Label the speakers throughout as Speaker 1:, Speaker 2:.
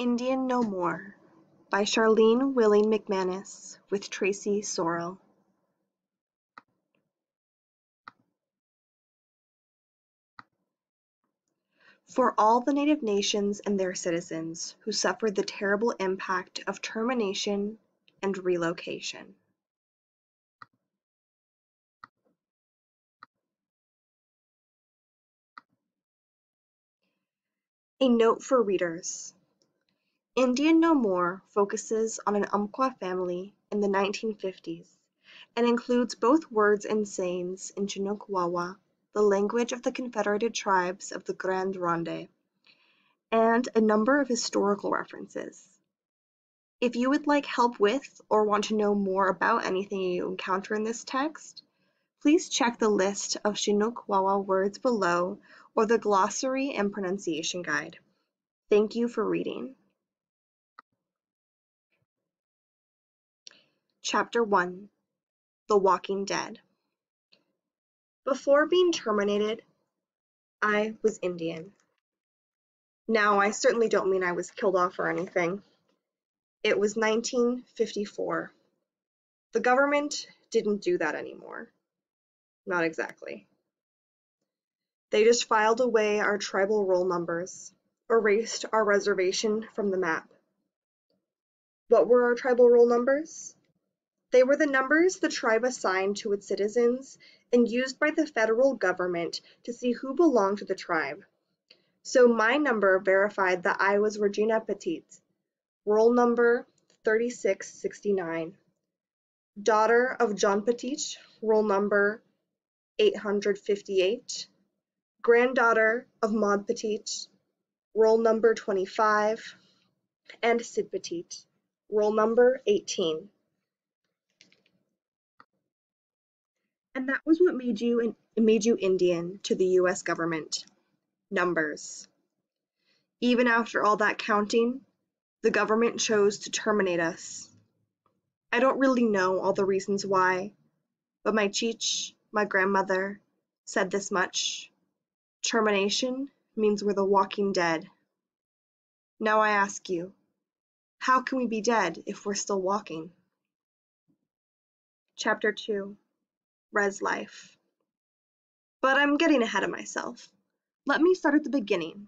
Speaker 1: Indian No More by Charlene Willing McManus with Traci Sorell. For all the native nations and their citizens who suffered the terrible impact of termination and relocation. A note for readers. Indian No More focuses on an Umpqua family in the 1950s and includes both words and sayings in Chinook Wawa, the language of the Confederated Tribes of the Grand Ronde, and a number of historical references. If you would like help with or want to know more about anything you encounter in this text, please check the list of Chinook Wawa words below or the glossary and pronunciation guide. Thank you for reading. Chapter 1 The Walking Dead Before being terminated, I was Indian. Now, I certainly don't mean I was killed off or anything. It was 1954. The government didn't do that anymore. Not exactly. They just filed away our tribal roll numbers, erased our reservation from the map. What were our tribal roll numbers? They were the numbers the tribe assigned to its citizens and used by the federal government to see who belonged to the tribe. So my number verified that I was Regina Petit, roll number 3669, daughter of John Petit, roll number 858, granddaughter of Maud Petit, roll number 25, and Sid Petit, roll number 18. And that was what made you made you Indian to the US government. Numbers. Even after all that counting, the government chose to terminate us. I don't really know all the reasons why, but my Cheech, my grandmother, said this much. Termination means we're the walking dead. Now I ask you, how can we be dead if we're still walking? Chapter 2 Res Life But I'm getting ahead of myself. Let me start at the beginning.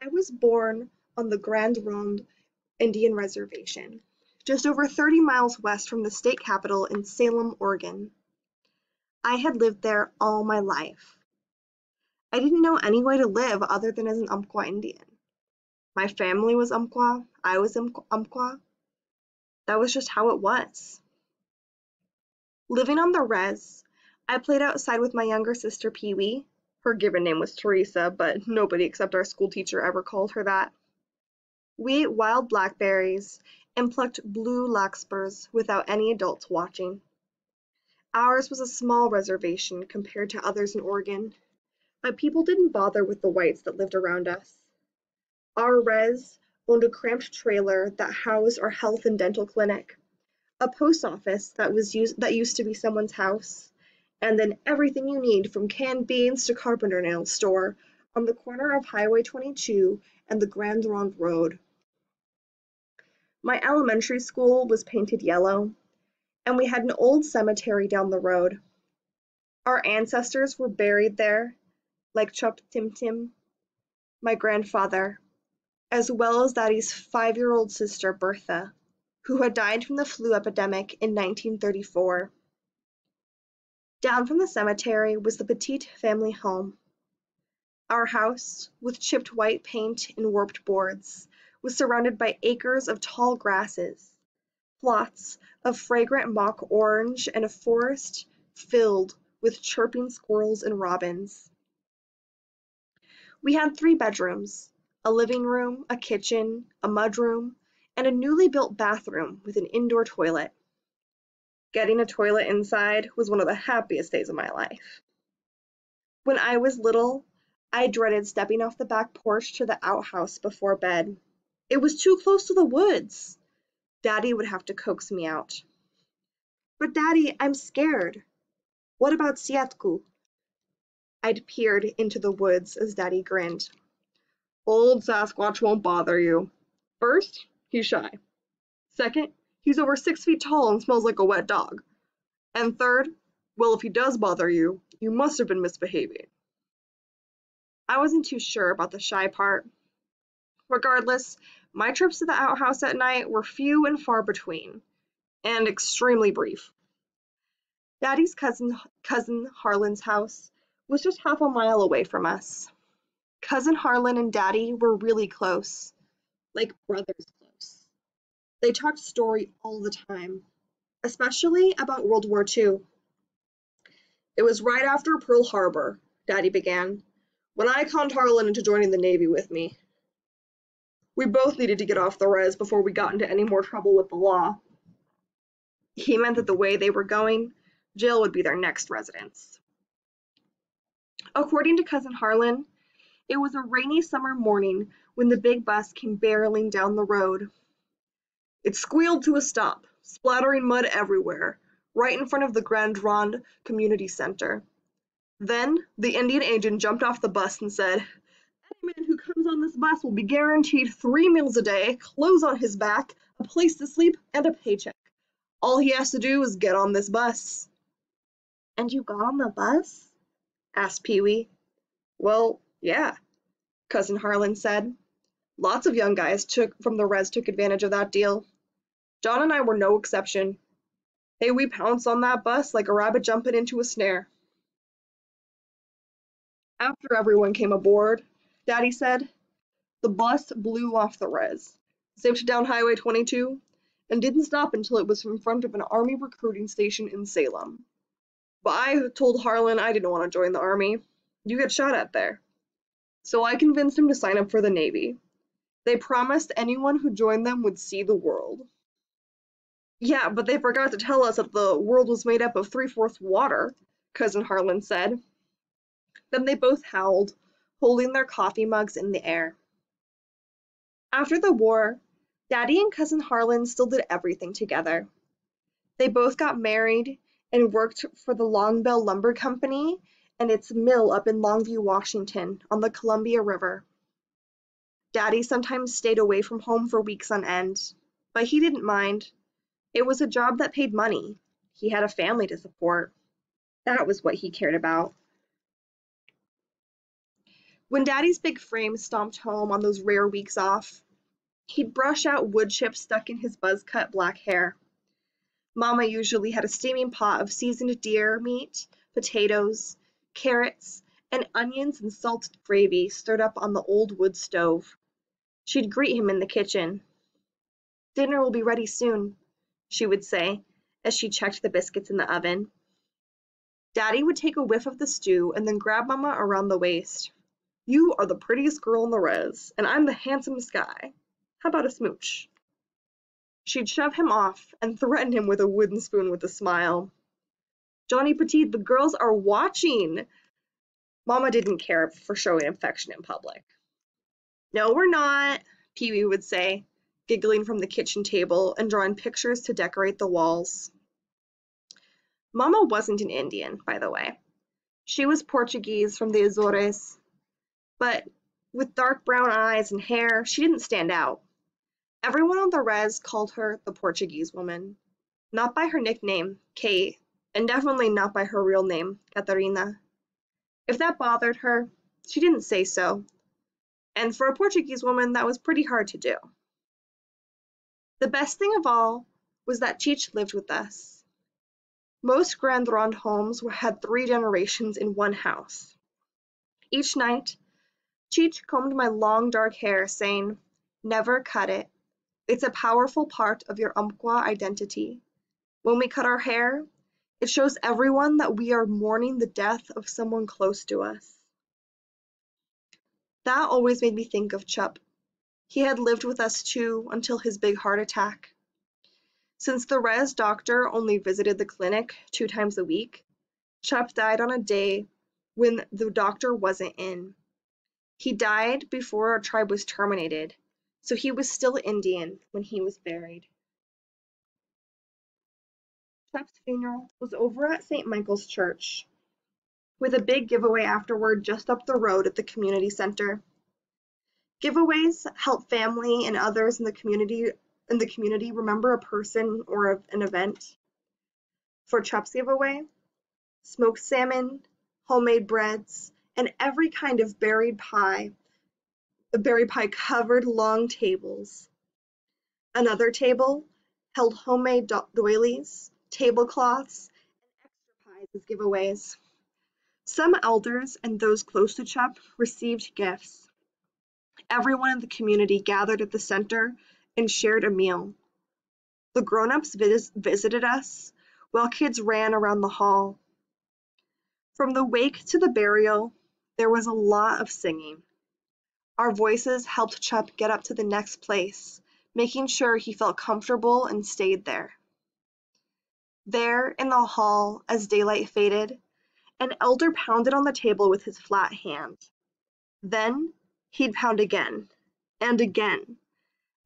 Speaker 1: I was born on the Grand Ronde Indian Reservation, just over 30 miles west from the state capital in Salem, Oregon. I had lived there all my life. I didn't know any way to live other than as an Umpqua Indian. My family was Umpqua, I was Umpqua. That was just how it was. Living on the res, I played outside with my younger sister Pee Wee. Her given name was Teresa, but nobody except our school teacher ever called her that. We ate wild blackberries and plucked blue larkspurs without any adults watching. Ours was a small reservation compared to others in Oregon, but people didn't bother with the whites that lived around us. Our res owned a cramped trailer that housed our health and dental clinic, a post office that was used that used to be someone's house, and then everything you need from canned beans to carpenter nail store on the corner of Highway 22 and the Grand Ronde Road. My elementary school was painted yellow, and we had an old cemetery down the road. Our ancestors were buried there like Chup Tim Tim, my grandfather, as well as Daddy's five-year-old sister Bertha, who had died from the flu epidemic in 1934. Down from the cemetery was the Petit family home. Our house, with chipped white paint and warped boards, was surrounded by acres of tall grasses, plots of fragrant mock orange, and a forest filled with chirping squirrels and robins. We had three bedrooms, a living room, a kitchen, a mudroom, and a newly built bathroom with an indoor toilet. Getting a toilet inside was one of the happiest days of my life. When I was little, I dreaded stepping off the back porch to the outhouse before bed. It was too close to the woods. Daddy would have to coax me out. But Daddy, I'm scared. What about Siatku? I'd peered into the woods as Daddy grinned. Old Sasquatch won't bother you. First, he's shy. Second, he's over six feet tall and smells like a wet dog. And third, well, if he does bother you, you must have been misbehaving. I wasn't too sure about the shy part. Regardless, my trips to the outhouse at night were few and far between, and extremely brief. Daddy's cousin, cousin Harlan's house was just half a mile away from us. Cousin Harlan and Daddy were really close, like brothers. They talked story all the time, especially about World War II. It was right after Pearl Harbor, Daddy began, when I conned Harlan into joining the Navy with me. We both needed to get off the res before we got into any more trouble with the law. He meant that the way they were going, jail would be their next residence. According to Cousin Harlan, it was a rainy summer morning when the big bus came barreling down the road. It squealed to a stop, splattering mud everywhere, right in front of the Grand Ronde Community Center. Then the Indian agent jumped off the bus and said, Any man who comes on this bus will be guaranteed three meals a day, clothes on his back, a place to sleep, and a paycheck. All he has to do is get on this bus. And you got on the bus? asked Pee Wee. Well, yeah, Cousin Harlan said. Lots of young guys took from the res took advantage of that deal. John and I were no exception. Hey, we pounced on that bus like a rabbit jumping into a snare. After everyone came aboard, Daddy said, the bus blew off the res, zipped down Highway 22, and didn't stop until it was in front of an Army recruiting station in Salem. But I told Harlan I didn't want to join the Army. You get shot at there. So I convinced him to sign up for the Navy. They promised anyone who joined them would see the world. Yeah, but they forgot to tell us that the world was made up of three-fourths water, Cousin Harlan said. Then they both howled, holding their coffee mugs in the air. After the war, Daddy and Cousin Harlan still did everything together. They both got married and worked for the Longbell Lumber Company and its mill up in Longview, Washington, on the Columbia River. Daddy sometimes stayed away from home for weeks on end, but he didn't mind. It was a job that paid money. He had a family to support. That was what he cared about. When Daddy's big frame stomped home on those rare weeks off, he'd brush out wood chips stuck in his buzz-cut black hair. Mama usually had a steaming pot of seasoned deer meat, potatoes, carrots, and onions and salted gravy stirred up on the old wood stove. She'd greet him in the kitchen. Dinner will be ready soon, she would say as she checked the biscuits in the oven. Daddy would take a whiff of the stew and then grab Mama around the waist. You are the prettiest girl in the res, and I'm the handsomest guy. How about a smooch? She'd shove him off and threaten him with a wooden spoon with a smile. Johnny Petit, the girls are watching. Mama didn't care for showing affection in public. No, we're not, Pee Wee would say, giggling from the kitchen table and drawing pictures to decorate the walls. Mama wasn't an Indian, by the way. She was Portuguese from the Azores but with dark brown eyes and hair, she didn't stand out. Everyone on the res called her the Portuguese woman, not by her nickname, Kate, and definitely not by her real name, Catarina. If that bothered her, she didn't say so. And for a Portuguese woman, that was pretty hard to do. The best thing of all was that Cheech lived with us. Most Grand Ronde homes had three generations in one house. Each night, Cheech combed my long dark hair, saying, Never cut it. It's a powerful part of your Umpqua identity. When we cut our hair, it shows everyone that we are mourning the death of someone close to us. That always made me think of Chup. He had lived with us too until his big heart attack. Since the res doctor only visited the clinic two times a week, Chup died on a day when the doctor wasn't in. He died before our tribe was terminated, so he was still Indian when he was buried. Chup's funeral was over at St. Michael's Church, with a big giveaway afterward just up the road at the community center. Giveaways help family and others in the community in the community remember a person or an event. For Chup's giveaway, smoked salmon, homemade breads, and every kind of berry pie, the berry pie covered long tables. Another table held homemade doilies, tablecloths, and extra pies as giveaways. Some elders and those close to Chup received gifts. Everyone in the community gathered at the center and shared a meal. The grown-ups vis visited us, while kids ran around the hall. From the wake to the burial, there was a lot of singing. Our voices helped Chup get up to the next place, making sure he felt comfortable and stayed there. There, in the hall, as daylight faded, an elder pounded on the table with his flat hand. Then he'd pound again, and again.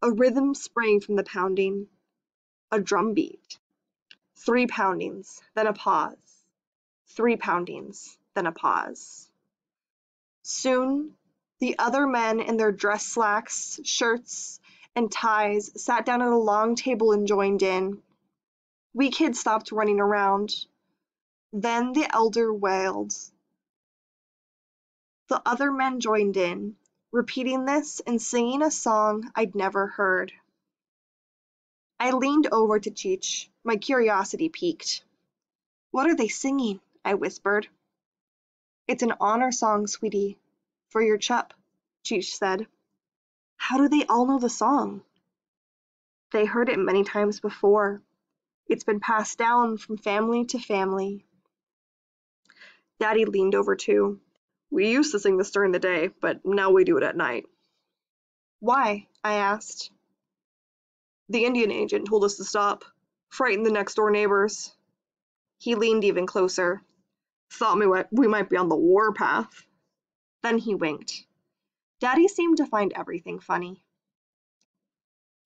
Speaker 1: A rhythm sprang from the pounding, a drum beat. Three poundings, then a pause. Three poundings, then a pause. Soon, the other men in their dress slacks, shirts, and ties sat down at a long table and joined in. We kids stopped running around. Then the elder wailed. The other men joined in, repeating this and singing a song I'd never heard. I leaned over to Cheech, my curiosity piqued. What are they singing? I whispered. It's an honor song, sweetie, for your Chup, Cheech said. How do they all know the song? They heard it many times before. It's been passed down from family to family. Daddy leaned over too. We used to sing this during the day, but now we do it at night. Why? I asked. The Indian agent told us to stop. Frighten the next door neighbors. He leaned even closer. Thought we, we might be on the war path. Then he winked. Daddy seemed to find everything funny.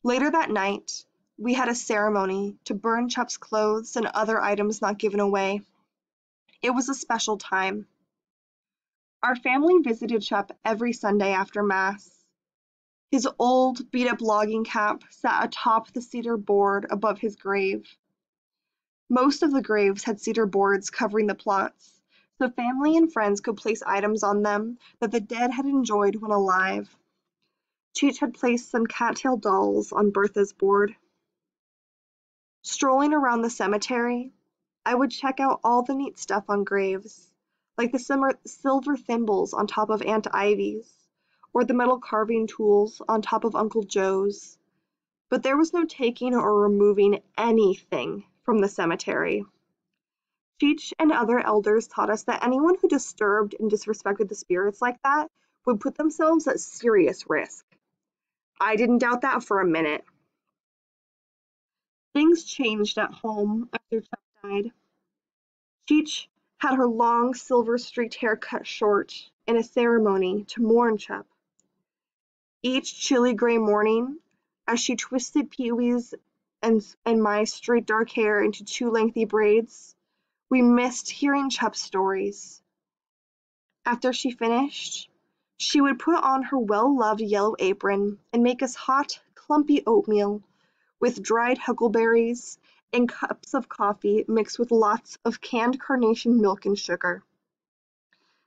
Speaker 1: Later that night, we had a ceremony to burn Chup's clothes and other items not given away. It was a special time. Our family visited Chup every Sunday after Mass. His old, beat-up logging cap sat atop the cedar board above his grave. Most of the graves had cedar boards covering the plots, so family and friends could place items on them that the dead had enjoyed when alive. Cheech had placed some cattail dolls on Bertha's board. Strolling around the cemetery, I would check out all the neat stuff on graves like the silver thimbles on top of Aunt Ivy's, or the metal carving tools on top of Uncle Joe's. But there was no taking or removing anything from the cemetery. Cheech and other elders taught us that anyone who disturbed and disrespected the spirits like that would put themselves at serious risk. I didn't doubt that for a minute. Things changed at home after Chup died. Cheech had her long silver-streaked hair cut short in a ceremony to mourn Chup. Each chilly gray morning, as she twisted Pee-wee's and, and my straight dark hair into two lengthy braids, we missed hearing Chup's stories. After she finished, she would put on her well-loved yellow apron and make us hot, clumpy oatmeal with dried huckleberries and cups of coffee mixed with lots of canned carnation milk and sugar.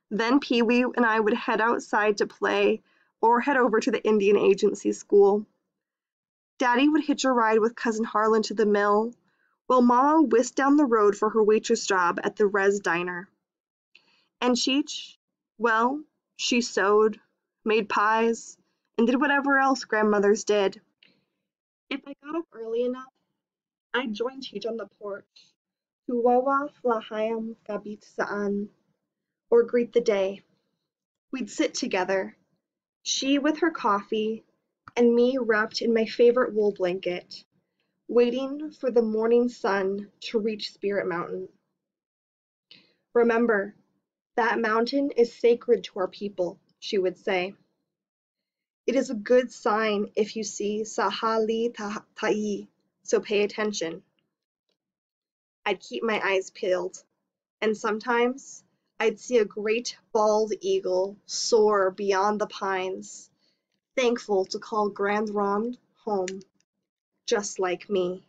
Speaker 1: Then Pee Wee and I would head outside to play or head over to the Indian Agency school. Daddy would hitch a ride with Cousin Harlan to the mill, while Mama whisked down the road for her waitress job at the Res Diner. And Cheech, well, she sewed, made pies, and did whatever else grandmothers did. If I got up early enough, I joined Cheech on the porch to wawa flahayam gabit saan, or greet the day. We'd sit together, she with her coffee, and me wrapped in my favorite wool blanket, waiting for the morning sun to reach Spirit Mountain. Remember, that mountain is sacred to our people, she would say. It is a good sign if you see Sahali Ta'i, so pay attention. I'd keep my eyes peeled, and sometimes I'd see a great bald eagle soar beyond the pines, thankful to call Grand Ronde home, just like me.